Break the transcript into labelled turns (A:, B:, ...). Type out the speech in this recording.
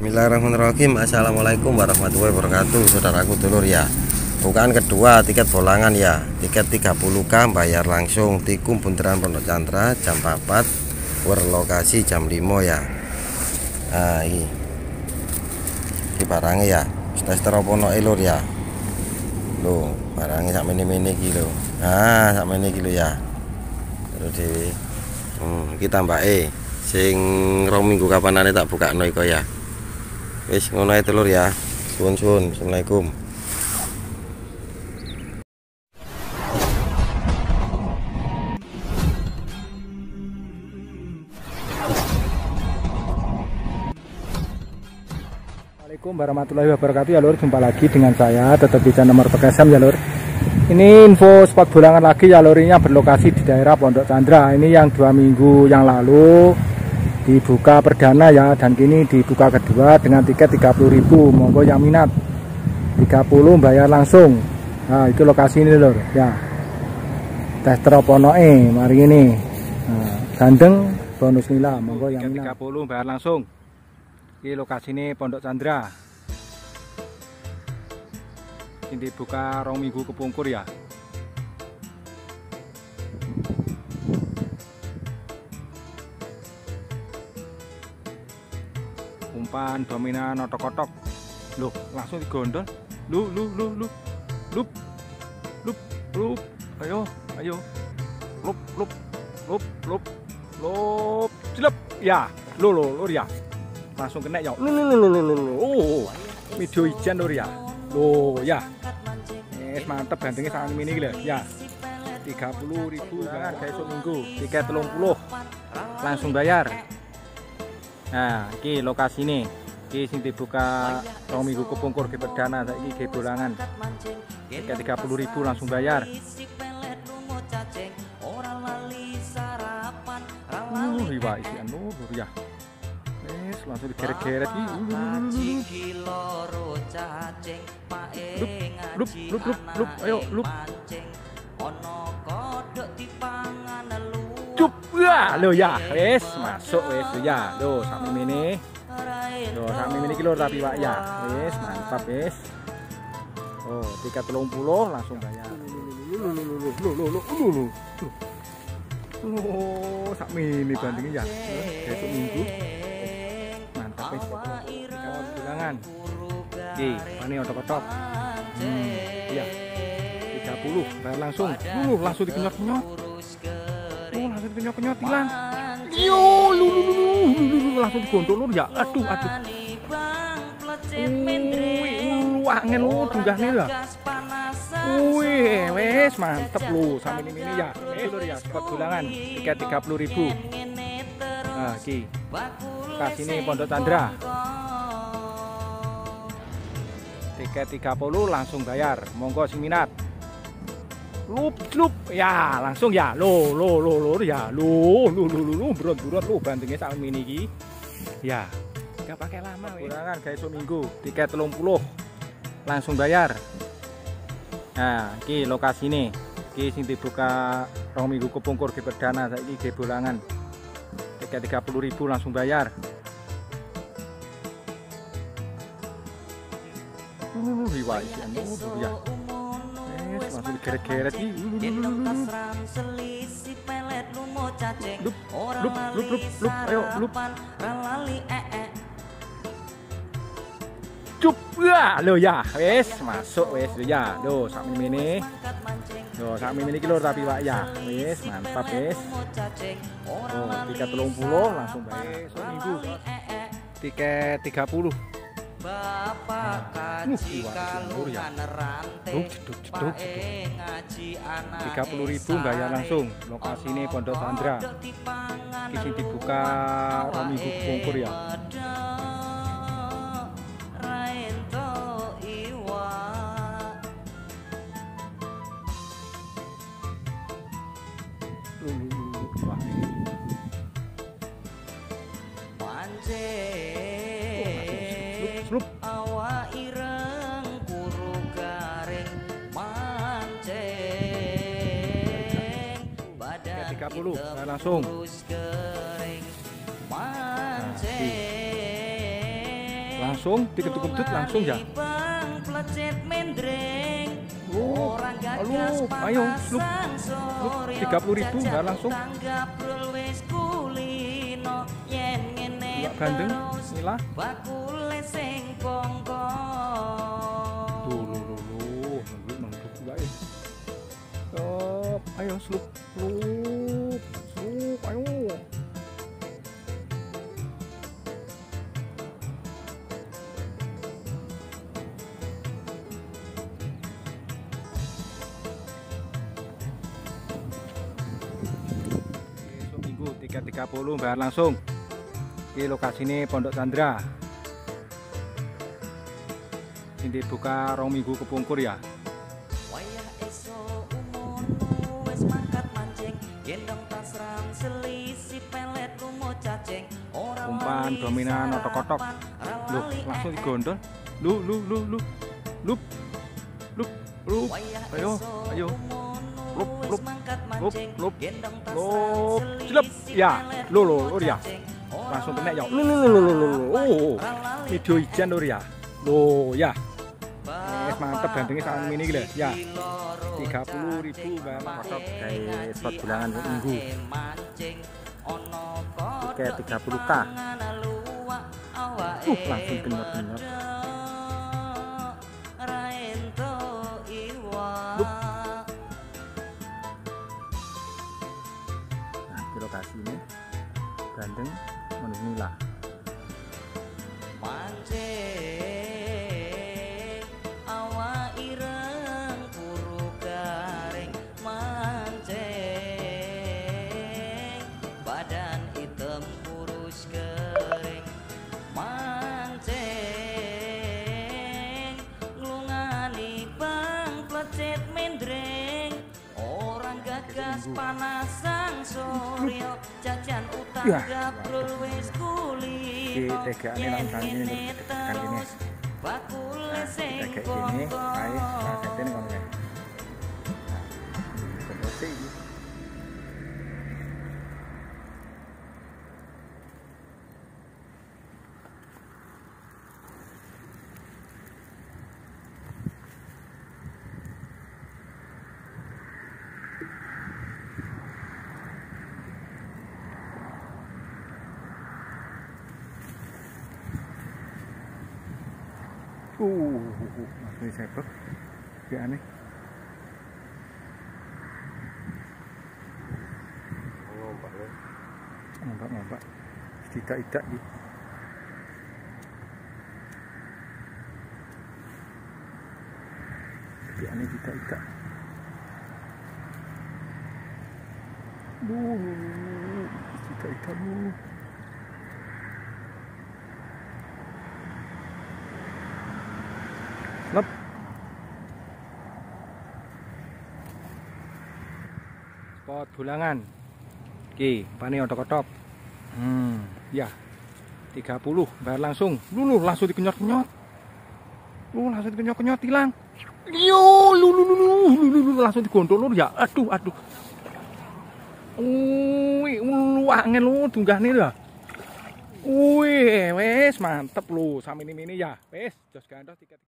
A: Bismillahirrahmanirrahim. Assalamualaikum warahmatullahi wabarakatuh Saudaraku dulur ya. Bukaan kedua tiket bolangan ya. Tiket 30k bayar langsung. Tikum Bundaran Pondok Chandra jam 4 Berlokasi jam 5 ya. Nah ini Ini barangnya ya Tes teropono elur ya. Loh barangnya sak mini-mini gitu Nah sak mini gitu ya. Terus dewi. Hmm, Kita mbak E Sing rong minggu kapan tak buka noiko ya wis ngono ae telur ya. Suwun suwun assalamualaikum.
B: Assalamualaikum warahmatullahi wabarakatuh. Ya lur jumpa lagi dengan saya tetap di channel nomor Pekesam ya lur. Ini info spot bulangan lagi ya lur. Ini berlokasi di daerah Pondok Chandra. Ini yang dua minggu yang lalu dibuka perdana ya dan kini dibuka kedua dengan tiket 30.000 monggo yang minat. 30 bayar langsung. Nah itu lokasi ini lor ya. Tes teroponoe mari ini. Nah, gandeng bonus nila monggo yang minat. 30 bayar langsung. Ini lokasi ini Pondok Chandra. Ini dibuka rong minggu kepungkur ya umpan dominan otok-otok. Loh langsung digondol. Lu lu lu lu. Lup lup lup. Ayo ayo. Lup lup lup lup lup. Cilep ya lu lu lu ya langsung kena ya. Lu lu lu lu lu lu. Oh video ijan lur ya lo ya. Es mantep gantengnya sangat mini gila. Ya. 30 ribu jangan kayak minggu. Tiket 30 langsung bayar Nah, iki lokasi ini. Iki sing dibuka rong minggu kepungkur ke perdana saiki ke bolangan. Tiket 30.000 langsung bayar. Uh, riwa isi anu ya. Wes langsung digeret-geret iki. Lup, lup, lup, lup, lup, ayo lup. cup Wah, lo ya, wes masuk wes lo ya, lo sami ini, lo sami ini kilo tapi pak ya, wes mantap wes. Oh, tiga telung puluh langsung bayar. Lo lo lo lo lo lo lo lo. Oh, sami mini bandingnya ya. Besok minggu. Mantap wes. kawan bilangan. Oke, ini otok-otok. Hmm, iya. 30 bayar langsung. lu langsung dikenyot-kenyot langsung kenyot kenyot hilang yo lu lu lu lu langsung digondol lu ya. Aduh aduh. Wih, angin lu tunggahnya ya. Wih, wes mantep lu. Sampai ini ini ya. Lur ya, spot bulangan tiket tiga puluh ribu. Nah, ki kasih ini Pondok Chandra. Tiket 30 langsung bayar. Monggo sing minat lup lup ya langsung ya lo lo lo lo ya lo lo lo lo lo burut burut lo bandingnya sama mini ki ya nggak pakai lama kurangan guys seminggu tiket telung puluh langsung bayar nah ki lokasi ini ki sing dibuka rong minggu kepungkur di perdana saya ki bolangan tiket tiga puluh ribu langsung bayar Uh, riwayat ya langsung digeret-geret ih lup lup lup lup lup ayo lup cup. Ya lo ya. Wes masuk wes. Lo ya. Lo sak mini lo sak mini kilo tapi pak ya. Wes mantap wes. Oh tiket telung puluh langsung bayar so minggu. Tiket tiga puluh Bapak kaji kalungan rantai tiga puluh ribu bayar langsung. Lokasi ini Pondok Sandra. kisi dibuka Minggu Bungkur ya 30 nah, langsung. Mancing. langsung diketut-ketut langsung ya Oh, ayo, tiga puluh ribu, nggak langsung. Nggak gandeng, inilah. Tuh, ya. Ayo, slup, 3.30 bayar langsung di lokasi ini Pondok Chandra. Ini buka rong minggu kepungkur ya. Umpan dominan otok-otok. loh langsung digondol. Lu lu lu lu. Lup lup lup ayo ayo lup lup lup lup lup celup ya lu lu lu ya. langsung kena ya. lu lu lu lu lu lu oh video ijan lur ya. Lo ya. Eh, mantep gandengnya sangat mini gila. Ya. 30 ribu bayar kotor kayak spot bulangan minggu. kayak 30k uh langsung kenyot-kenyot
C: gagas panas sang suryo jajan utang
B: Yah.
C: gabrul wis kuli
B: Di tegaknya langsung ini, tekan ini.
C: bakul sing
B: kita kayak gini Uh, langsung disebek. Ya aneh. Ngompak-ngompak. Tidak-tidak gitu. Ya aneh tidak-tidak. Duh, tidak-tidak lu. Lep. Spot gulangan. Oke, pane otok-otok. Hmm, ya. 30 bayar langsung. Lulu langsung dikenyot-kenyot. Lu langsung dikenyot-kenyot hilang. Yo, lu lu lu lu lu, lu, lu, langsung digondol lu ya. Aduh, aduh. Wih, lu angin lu tunggahne lho. Wih, wes mantep lu. Sami ini ya. Wes, jos gandos tiket.